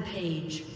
Rampage.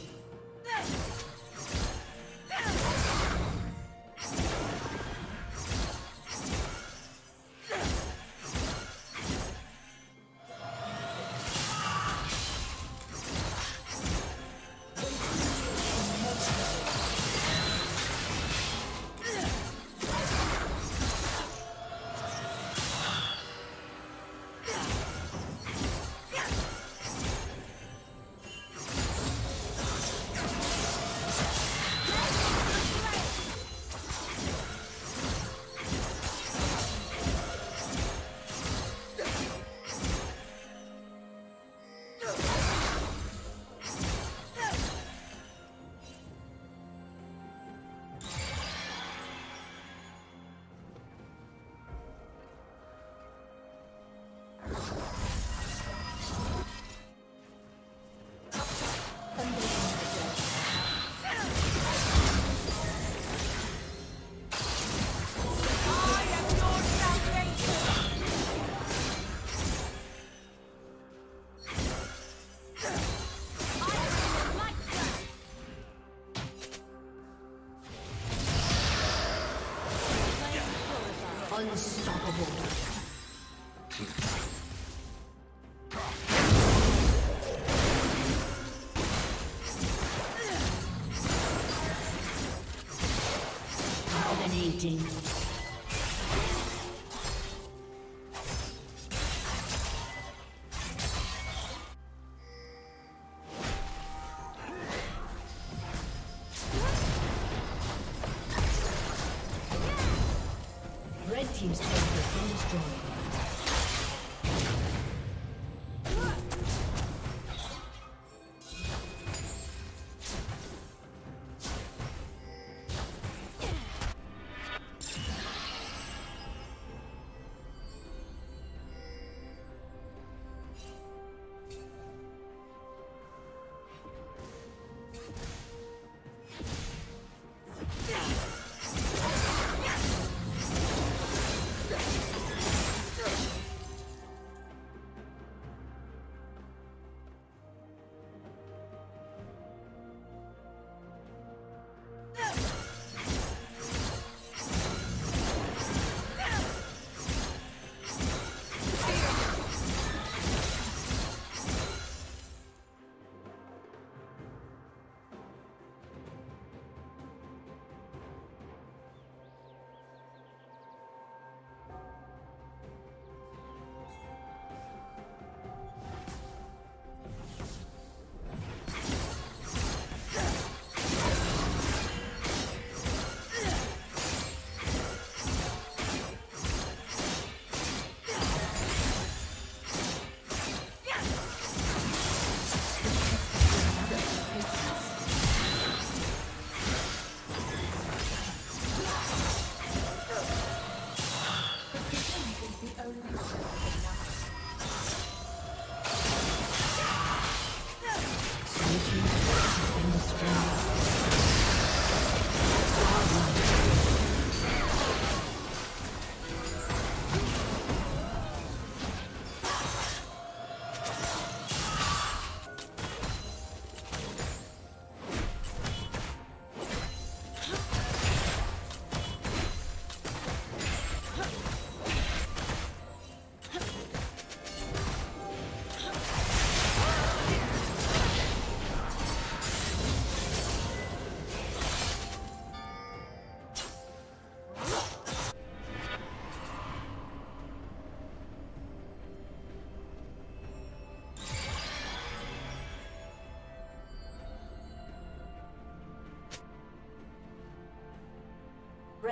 Dominating.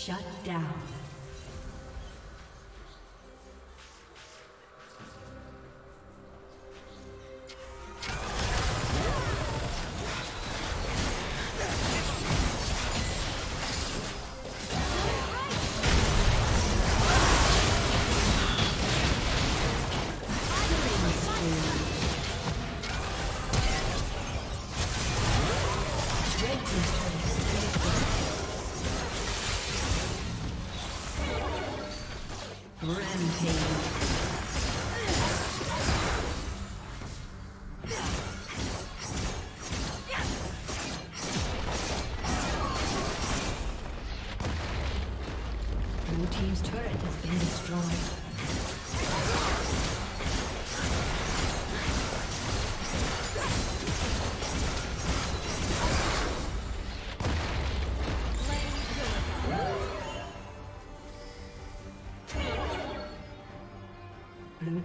Shut down.